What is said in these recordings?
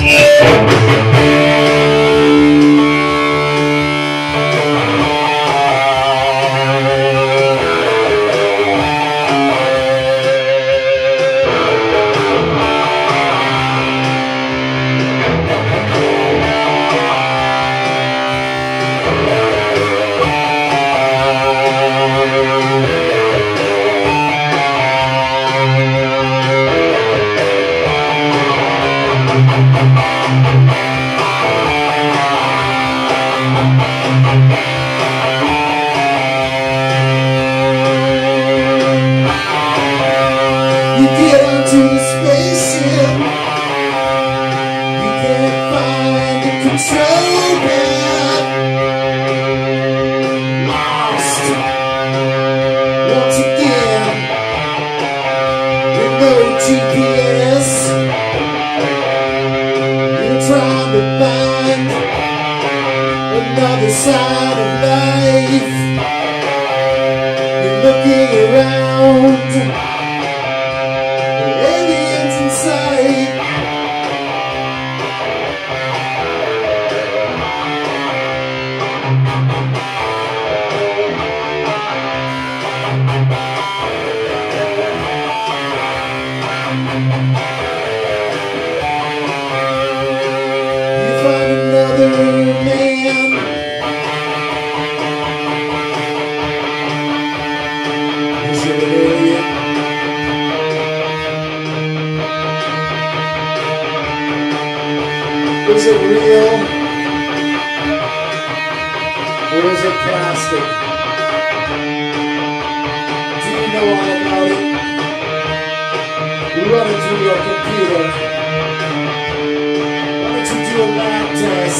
You get onto the spaceship. You can't find the control once again. No GPS. You're trying to find another side of life. You're looking around. Is it real? Or is it plastic? Do you know all about it? Run it through your computer. Why don't you do a lab test?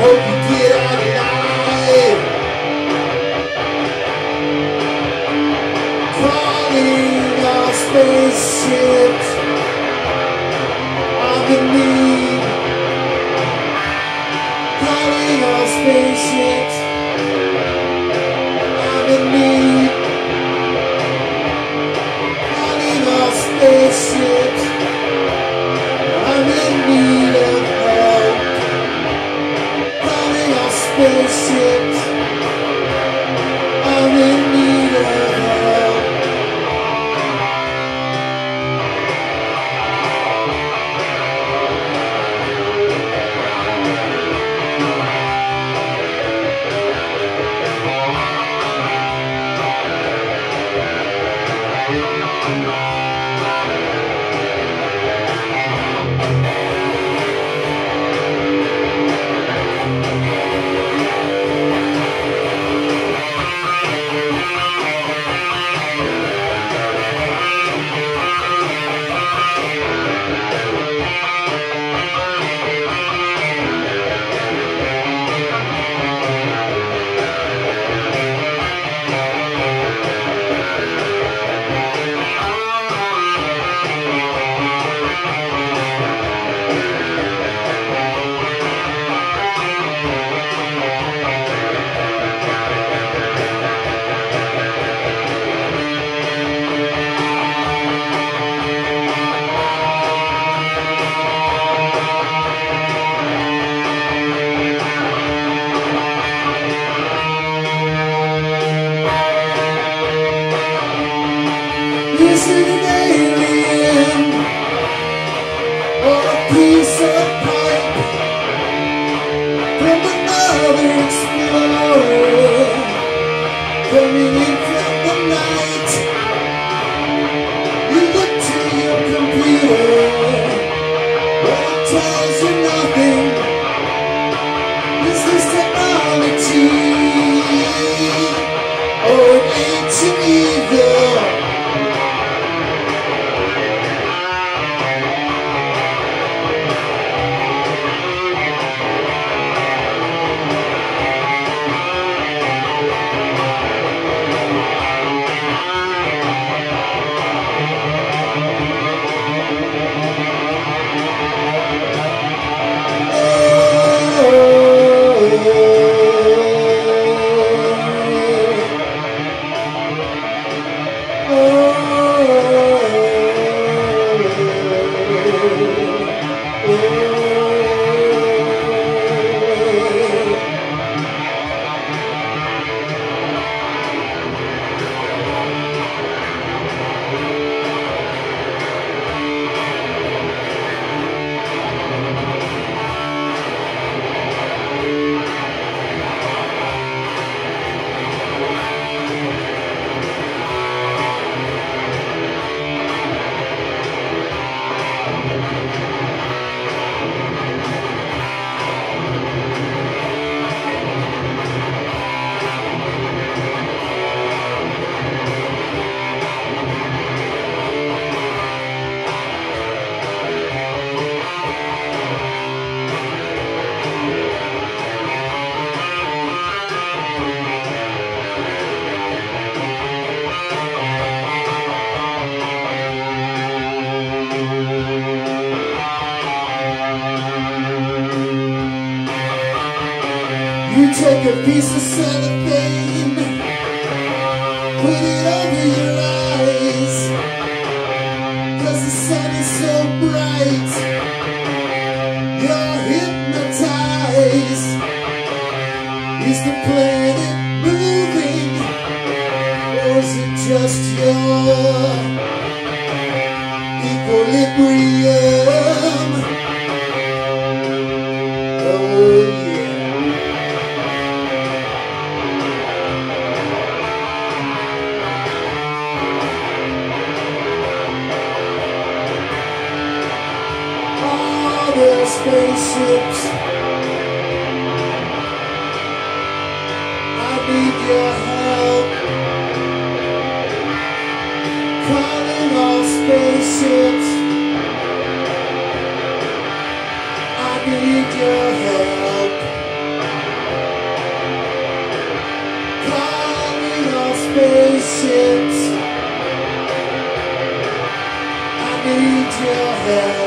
Hope you get out alive. Calling our spaceships. I'm in need. Calling our spaceships. Coming in take a piece of cellophane, put it over your eyes, cause the sun is so bright, you're hypnotized. Is the planet moving, or is it just your equilibrium? Your help. Calling all spaceships. I need your help. Calling all spaceships. I need your help.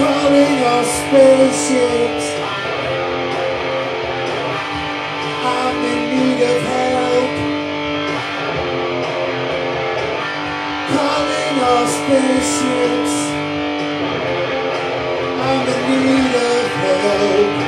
Calling our spaceships. I'm in need of help. Calling our spaceships. I'm in need of help.